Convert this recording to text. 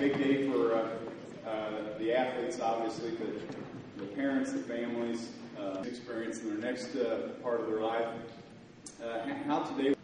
big day for uh, uh, the athletes, obviously, but the parents, the families, uh, experience in their next uh, part of their life. Uh, how today